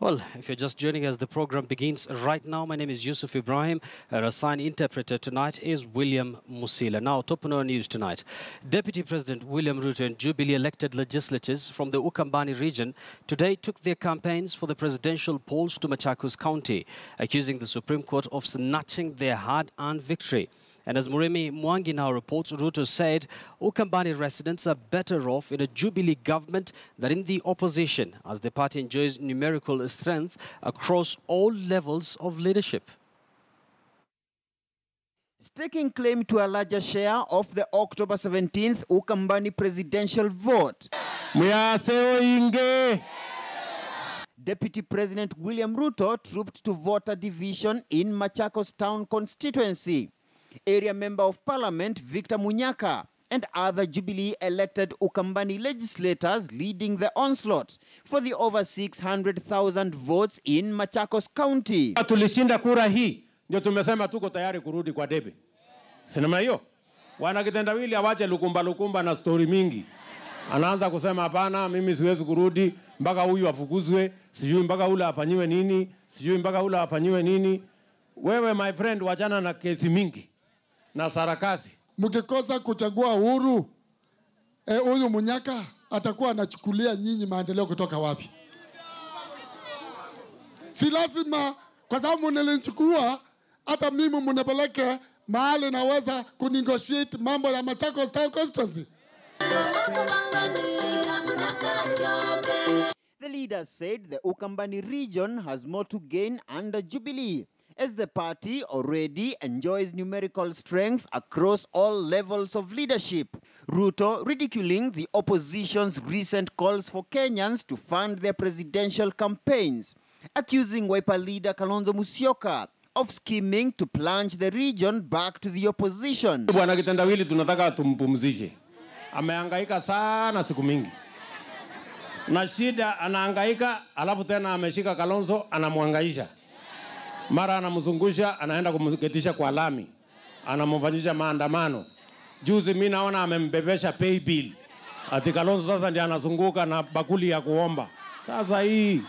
Well, if you're just joining us, the program begins right now. My name is Yusuf Ibrahim. Our assigned interpreter tonight is William Musila. Now, top our news tonight. Deputy President William Ruto and Jubilee elected legislators from the Ukambani region today took their campaigns for the presidential polls to Machakos County, accusing the Supreme Court of snatching their hard-earned victory. And as Murimi Mwangi now reports, Ruto said Ukambani residents are better off in a Jubilee government than in the opposition, as the party enjoys numerical strength across all levels of leadership. Staking claim to a larger share of the October 17th Ukambani presidential vote. Muyaseo. Deputy President William Ruto trooped to voter division in Machakos town constituency. Area Member of Parliament Victor Munyaka and other Jubilee elected Ukambani legislators leading the onslaught for the over 600,000 votes in Machakos County. Tulishinda kura hii ndio tumesema tuko tayari kurudi kwa debe. Sinema hiyo. Wana kitendawili awache lukumba lukumba na stori mingi. Anaanza kusema hapana, mimi siwezi kurudi mpaka huyu afukuzwe, sijui mpaka ule afanyiwe nini, sijui mpaka ule afanyiwe nini. Wewe my friend, wachana na kesi mingi na sarakasi. mkikosa kuchagua Uhuru huyu e, Munyaka atakuwa anachukulia nyinyi maendeleo kutoka wapi? Si lazima kwa sababu mnilichukua, hata mimi mnipeleke mahali naweza kunegotiate mambo ya Machakos Town Constituency. The leaders said the Ukambani region has more to gain under Jubilee, as the party already enjoys numerical strength across all levels of leadership. Ruto ridiculing the opposition's recent calls for Kenyans to fund their presidential campaigns, accusing Wiper leader Kalonzo Musyoka of scheming to plunge the region back to the opposition. Bwana kitendawili tunataka tumpumzishe. Amehangaika sana siku mingi na shida, anahangaika alafu tena ameshika Kalonzo anamwangaisha, mara anamzungusha, anaenda kumketisha kwa lami, anamfanyisha maandamano. Juzi mi naona amembebesha pay bill, ati Kalonzo sasa ndiye anazunguka na bakuli ya kuomba. Sasa hii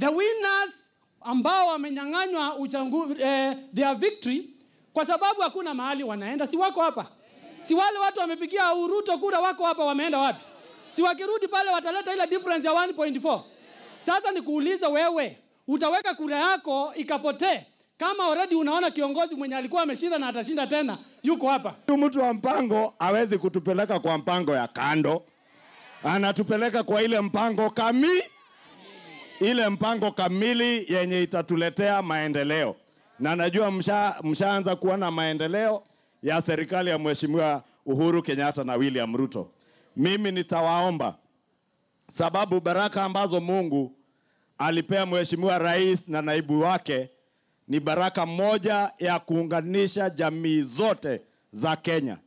the winners ambao wamenyang'anywa uchangu, eh, their victory kwa sababu hakuna mahali wanaenda, si wako hapa? Si wale watu wamepigia Uruto kura wako hapa, wameenda wapi? Si wakirudi pale wataleta ile difference ya 1.4. Sasa nikuuliza wewe, utaweka kura yako ikapotee kama already unaona kiongozi mwenye alikuwa ameshinda na atashinda tena yuko hapa? Huyu mtu wa mpango hawezi kutupeleka kwa mpango ya kando, anatupeleka kwa ile mpango kami, ile mpango kamili yenye itatuletea maendeleo, na najua msha, mshaanza kuona maendeleo ya serikali ya Mheshimiwa Uhuru Kenyatta na William Ruto. Mimi nitawaomba sababu baraka ambazo Mungu alipea Mheshimiwa Rais na naibu wake ni baraka moja ya kuunganisha jamii zote za Kenya.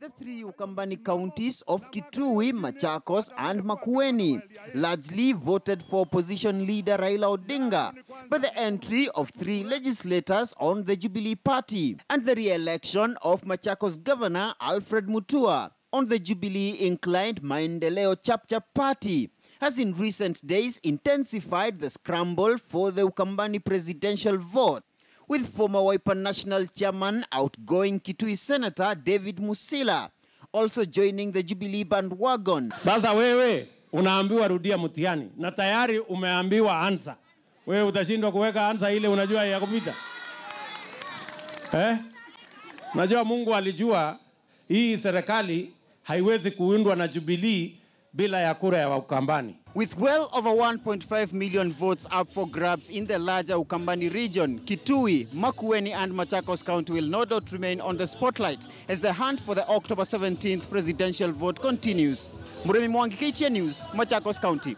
The three Ukambani counties of Kitui, Machakos, and Makueni largely voted for opposition leader Raila Odinga by the entry of three legislators on the Jubilee Party and the re-election of Machakos Governor Alfred Mutua on the Jubilee-inclined Maendeleo Chapcha Party has in recent days intensified the scramble for the Ukambani presidential vote with former Wiper National Chairman, outgoing Kitui Senator David Musila, also joining the Jubilee bandwagon. Sasa wewe unaambiwa rudia mtihani na tayari umeambiwa ansa. Wewe utashindwa kuweka ansa ile unajua ya kupita eh? Najua Mungu alijua hii serikali haiwezi kuundwa na Jubilee bila ya kura ya Ukambani. With well over 1.5 million votes up for grabs in the larger Ukambani region, Kitui, Makueni, and Machakos County will no doubt remain on the spotlight as the hunt for the October 17th presidential vote continues. Muremi Mwangi, KTN News, Machakos County.